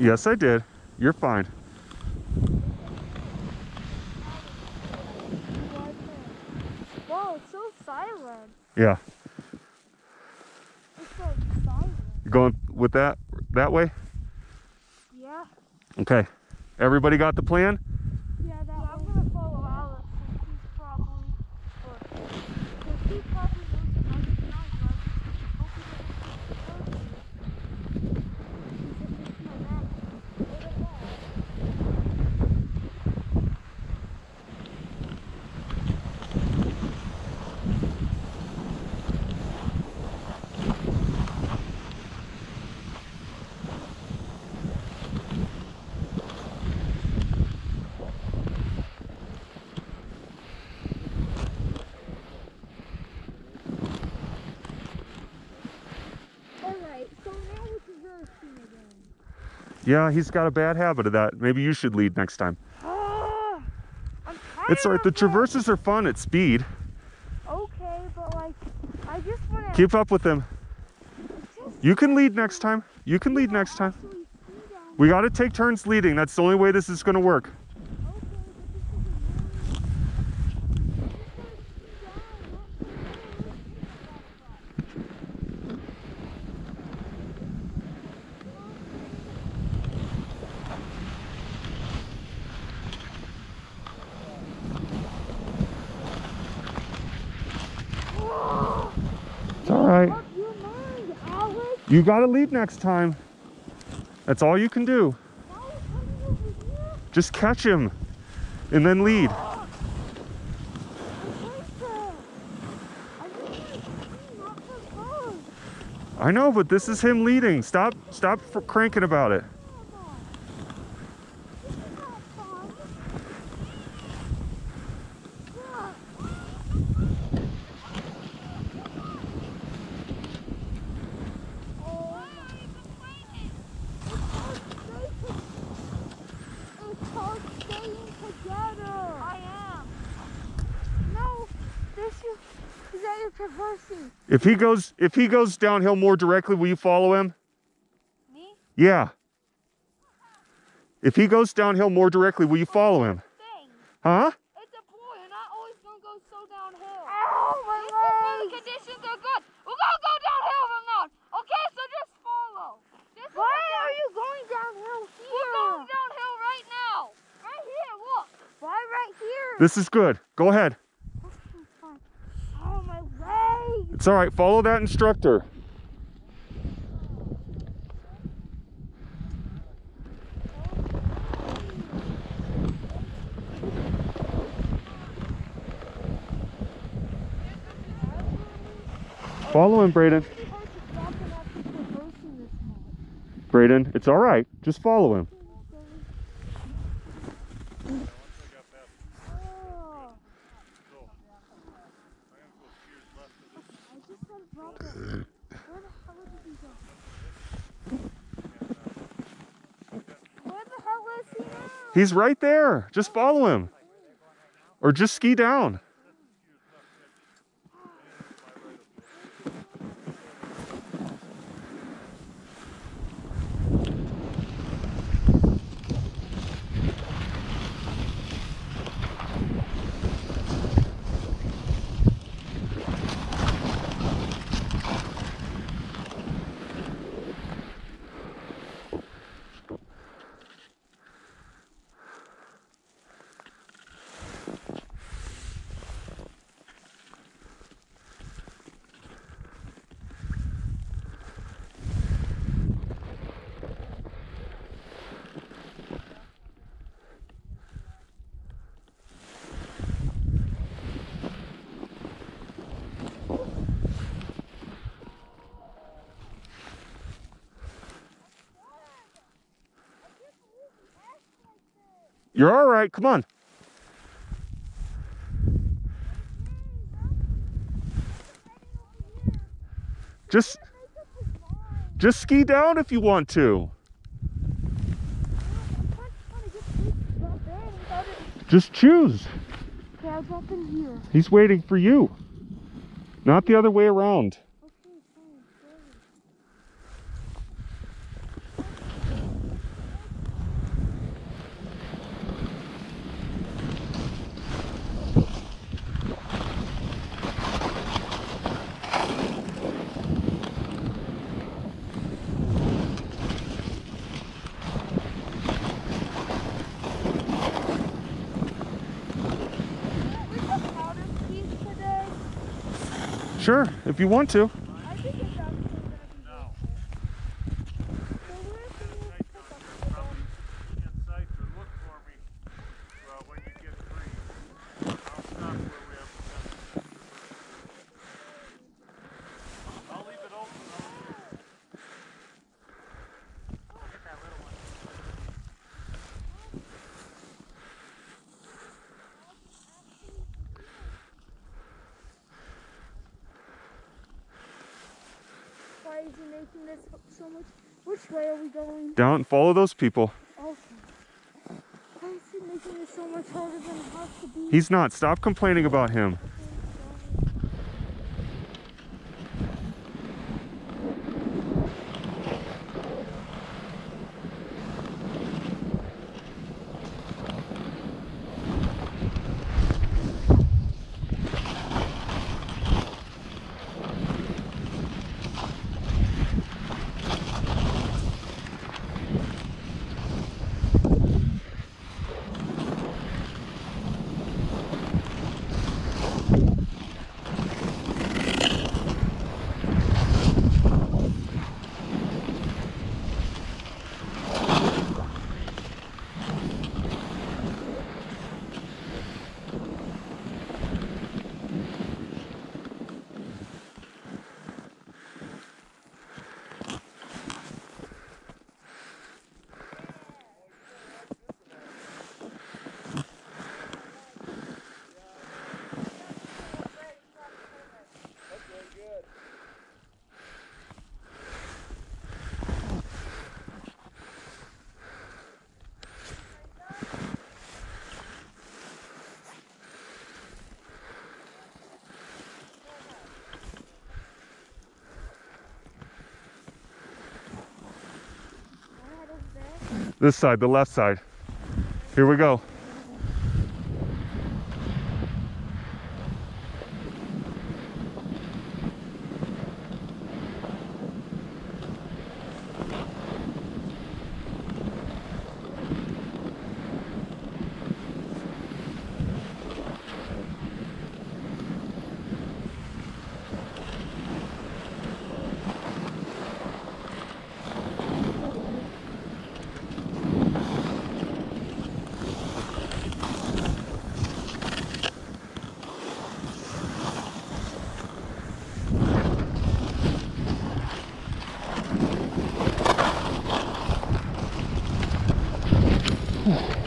Yes, I did. You're fine. Whoa, it's so silent. Yeah. It's so silent. You going with that that way? Yeah. Okay. Everybody got the plan? Yeah, that yeah, I'm gonna follow Alex since he's probably or because he probably knows the most tonight, right? Hope he doesn't get close to you. He's just my map. Look at that. Alright, so now we can go see again. Yeah, he's got a bad habit of that. Maybe you should lead next time. Ah, It's alright. The traverses are fun at speed. Okay, but like, I just wanna. Keep up with them. You can lead next time. You can lead next time. actually see down We got to take turns leading. That's the only way this is going to work. Okay, but this is a really. It's all right. Up your mind, Alex. You got to lead next time. That's all you can do. Just catch him and then lead. I know, but this is him leading. Stop stop cranking about it. Come on. This is not fun. Yeah. Oh It's hard staying together. I am. No, this is is that you're traversing. If he goes if he goes downhill more directly, will you follow him? Me? Yeah. If he goes downhill more directly, will you follow him? Thing. Huh? It's a boy, and not always gonna go so downhill. Oh my leg! The conditions are good. We're gonna go downhill from now. on. Okay, so just follow. This Why are you going downhill here? We're going downhill right now. Right here, look. Why right here? This is good. Go ahead. Oh my leg! It's all right. Follow that instructor. Follow him, Braden. Braden, it's all right. Just follow him. Where the hell is he now? He's right there. Just follow him. Or just ski down. You're all right. Come on. Just just ski down if you want to. Just choose. Okay, I'll jump in here. He's waiting for you. Not the other way around. Sure, if you want to. I think it's actually gonna be No. So where's the new Night pickup down for there, probably in sight, so look for me, uh, when you get free. I'll stop where we have the fence. I'll leave it open, I'll leave it. Get that little one. Why is he making this so much? Which way are we going? Down, follow those people. Okay. Why is he making this so much harder than it has to be? He's not. Stop complaining about him. This side, the left side. Here we go. Ooh.